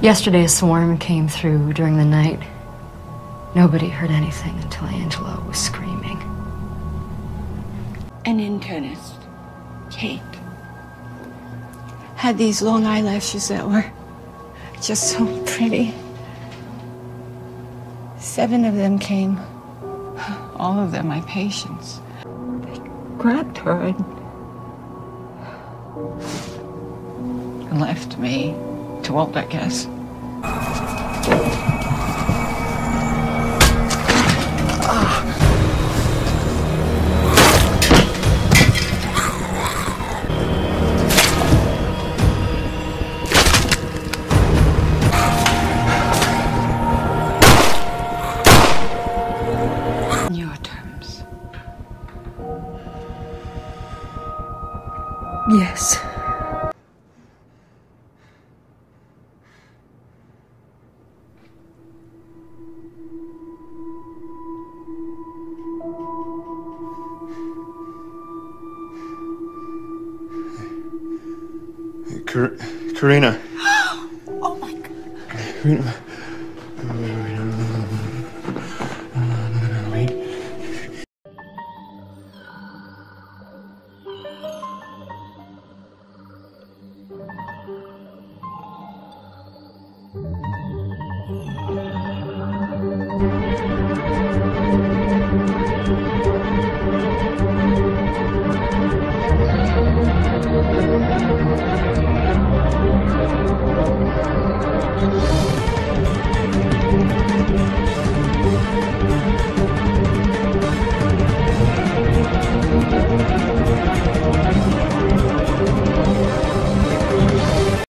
Yesterday, a swarm came through during the night. Nobody heard anything until Angela was screaming. An internist, Kate, had these long eyelashes that were just so pretty. Seven of them came, all of them my patients. They grabbed her and, and left me to Walt, I guess. On your terms. Yes. Kar- Karina. oh my god. Karina.